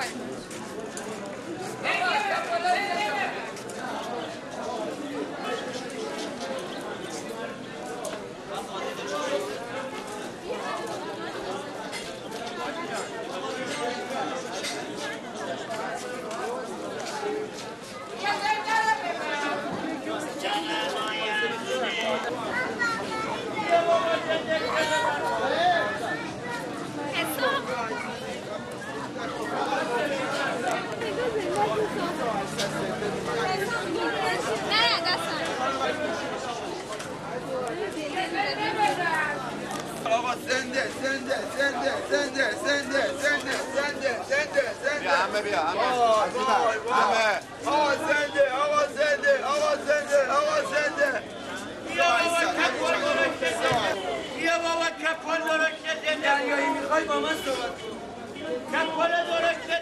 fajne. زنده زنده زنده زنده زنده زنده زنده زنده زنده بیا همه بیا همه. همه. آقا زنده آقا زنده آقا زنده آقا زنده بیا بابا کپل درشت زنده دریایی می‌خوای با من صحبت کپل درشت زنده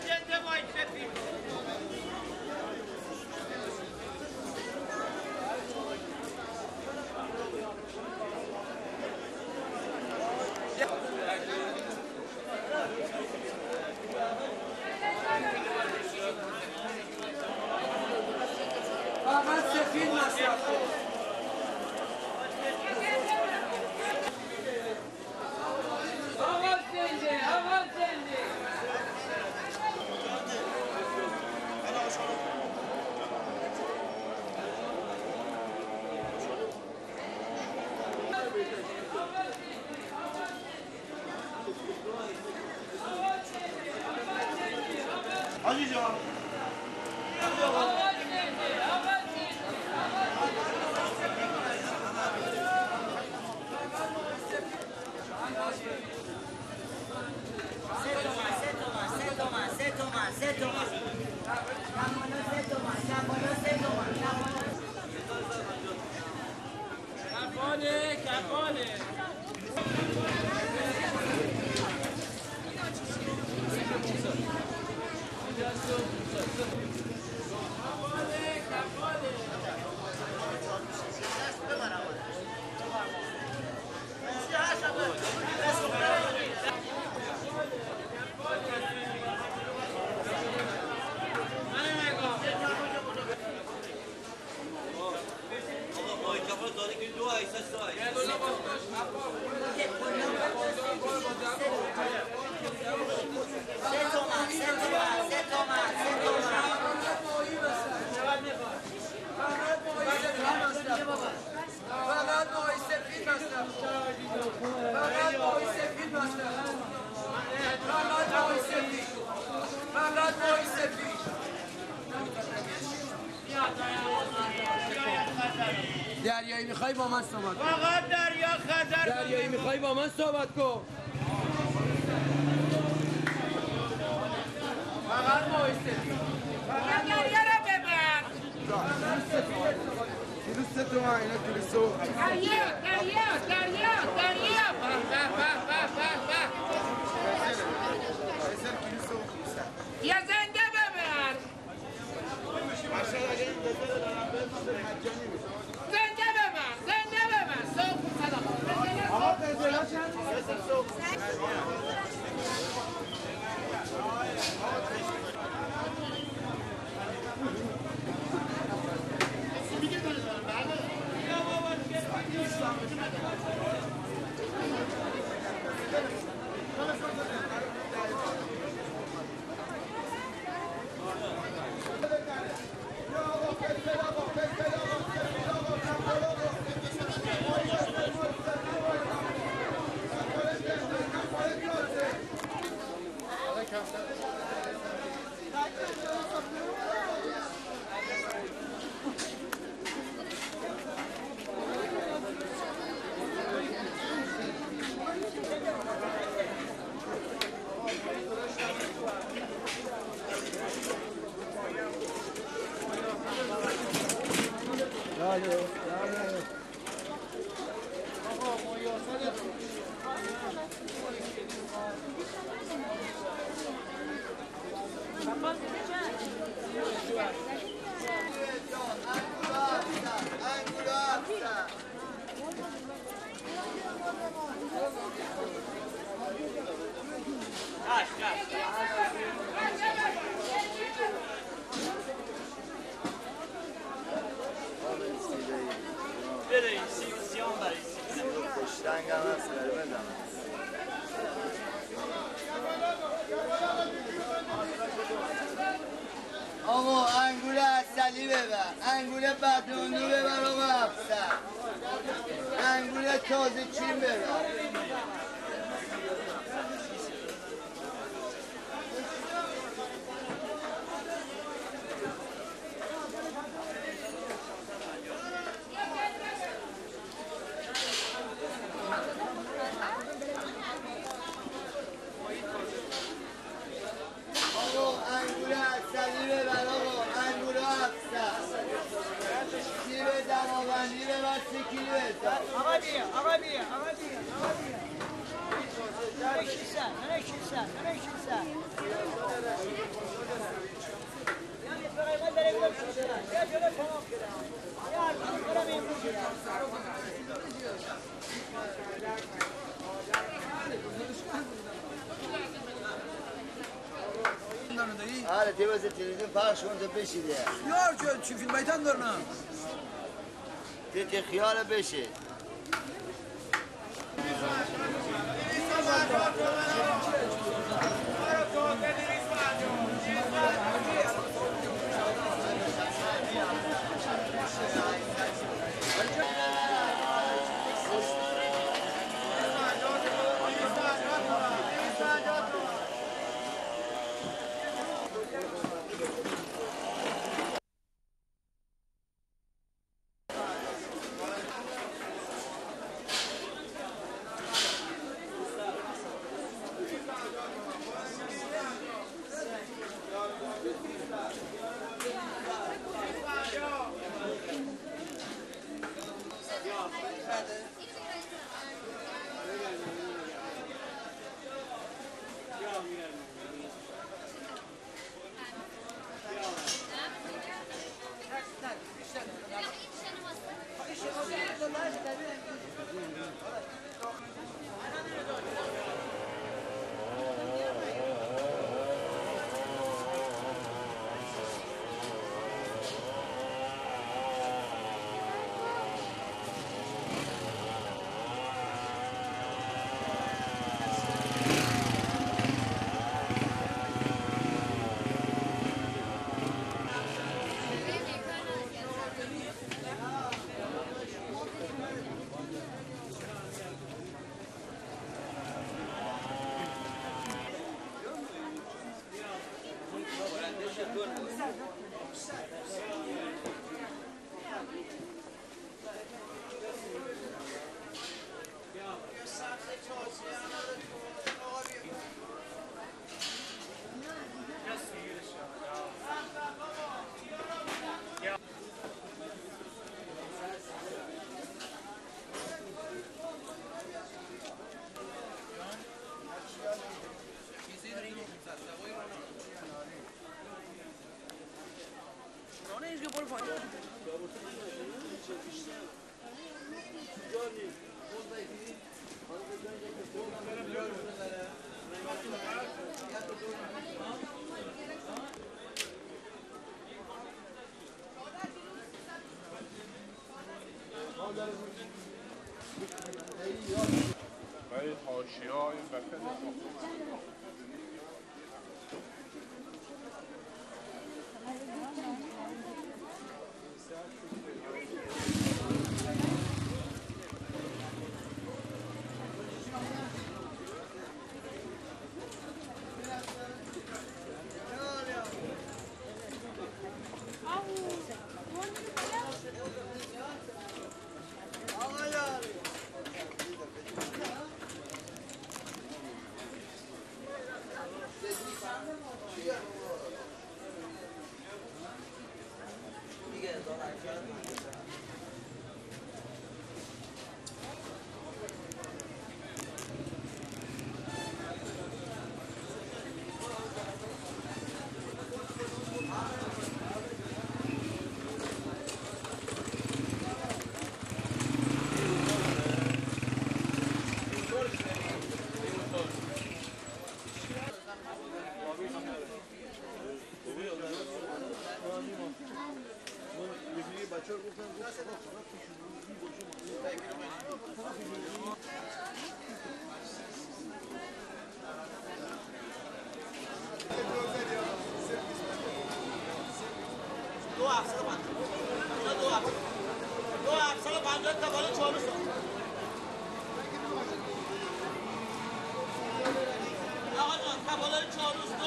继续啊！啊！دریایی می‌خوای با من صحبت کن فقط دریا خزر دریایی می‌خوای با من صحبت کن فقط ماهی سفید دریا رو ببر دریا دریا دریا دریا value. خوشتنگ هم هست قرمز هم آقا انگور اصلی ببر. انگور بدنونو ببر آقا افسر انگور تازه چین ببر. ezan olan lira var sekiliyor ezan. Arabiye, Arabiye, Arabiye, Arabiye. Ne işinse, ne işinse, ne işinse. Yani parayla verebilir misin? Ya şöyle tamam. Ya artık para mı yapıyorsun? Hadi tebessüm televizyon parça 15 liraya. Yok çünkü filmaydan durma. که خیال بشه. Şia, Berk'e de دو هفتصد و پنجاه. اینا دو هفتصد. دو هفتصد و پنجاه تا بالا چهارصد. آقا جان، تا بالا چهارصد دو